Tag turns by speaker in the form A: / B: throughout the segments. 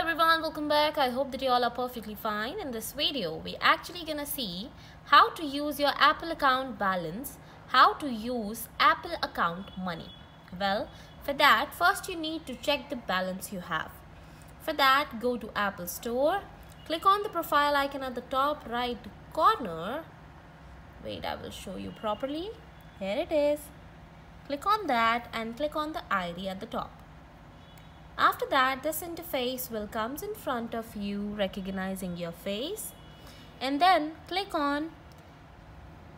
A: everyone, welcome back. I hope that you all are perfectly fine. In this video, we're actually gonna see how to use your Apple account balance, how to use Apple account money. Well, for that, first you need to check the balance you have. For that, go to Apple Store, click on the profile icon at the top right corner. Wait, I will show you properly. Here it is. Click on that and click on the ID at the top. After that, this interface will comes in front of you recognizing your face and then click on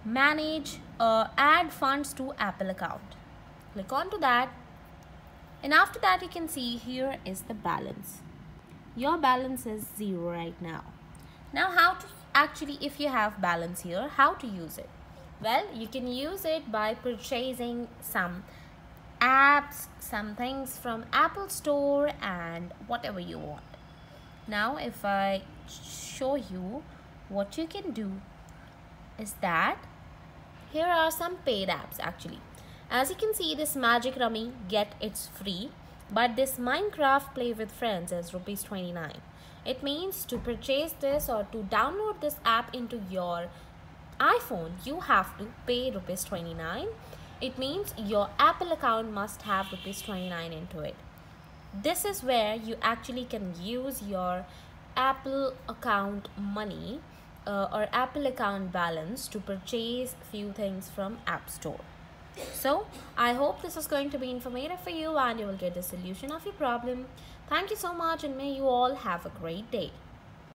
A: manage uh, add funds to Apple account. Click on to that and after that you can see here is the balance. Your balance is zero right now. Now how to actually if you have balance here, how to use it? Well, you can use it by purchasing some apps, some things from Apple Store and whatever you want. Now if I show you what you can do is that here are some paid apps actually. As you can see this Magic Rummy get it's free but this Minecraft Play with Friends is rupees 29. It means to purchase this or to download this app into your iPhone you have to pay rupees 29 it means your Apple account must have rupees 29 into it. This is where you actually can use your Apple account money uh, or Apple account balance to purchase few things from App Store. So, I hope this is going to be informative for you and you will get the solution of your problem. Thank you so much and may you all have a great day.